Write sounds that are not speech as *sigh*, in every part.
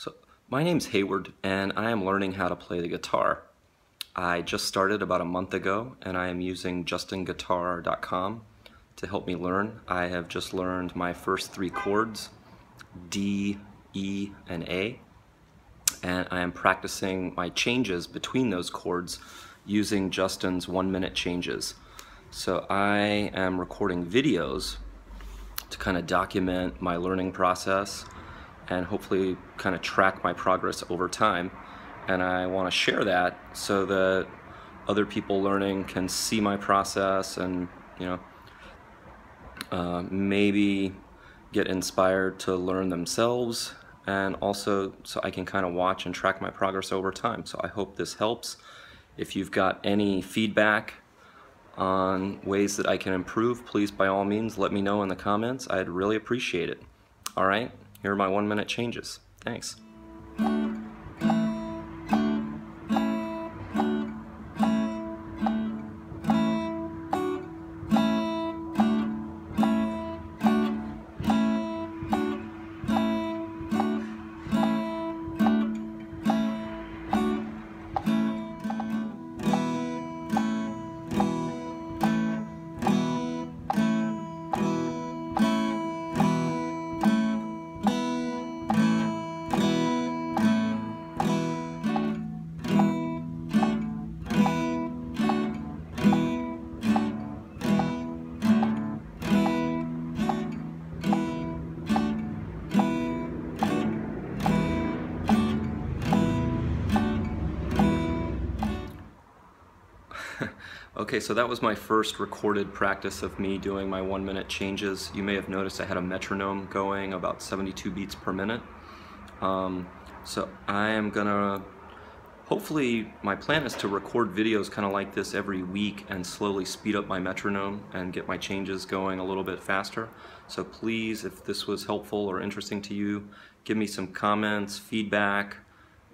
So my name's Heyward and I am learning how to play the guitar. I just started about a month ago and I am using justinguitar.com to help me learn. I have just learned my first three chords, D, E, and A, and I am practicing my changes between those chords using Justin's one minute changes. So I am recording videos to kind of document my learning process and hopefully kind of track my progress over time. And I want to share that so that other people learning can see my process and, you know, uh, maybe get inspired to learn themselves and also so I can kind of watch and track my progress over time. So I hope this helps. If you've got any feedback on ways that I can improve, please by all means let me know in the comments. I'd really appreciate it. All right? Here are my one minute changes. Thanks. *laughs* okay, so that was my first recorded practice of me doing my one minute changes. You may have noticed I had a metronome going about 72 beats per minute. Um, so I am gonna, hopefully my plan is to record videos kind of like this every week and slowly speed up my metronome and get my changes going a little bit faster. So please, if this was helpful or interesting to you, give me some comments, feedback,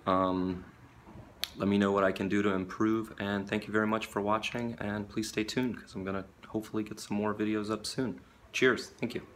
um, let me know what I can do to improve and thank you very much for watching and please stay tuned because I'm going to hopefully get some more videos up soon. Cheers. Thank you.